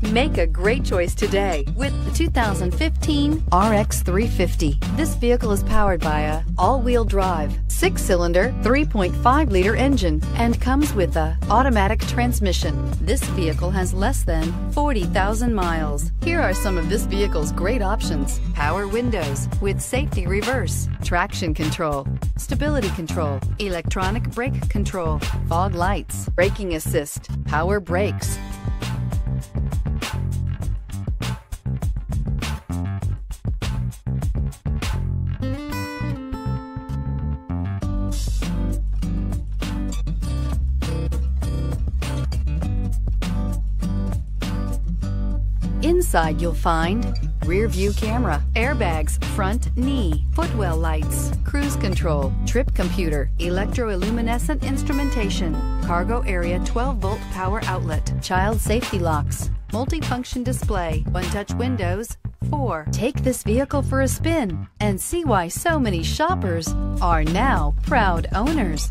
Make a great choice today with the 2015 RX 350. This vehicle is powered by a all-wheel drive, six-cylinder, 3.5-liter engine and comes with a automatic transmission. This vehicle has less than 40,000 miles. Here are some of this vehicle's great options. Power windows with safety reverse, traction control, stability control, electronic brake control, fog lights, braking assist, power brakes, Inside you'll find rear view camera, airbags, front knee, footwell lights, cruise control, trip computer, electroluminescent instrumentation, cargo area 12 volt power outlet, child safety locks, multifunction display, one touch windows, 4. Take this vehicle for a spin and see why so many shoppers are now proud owners.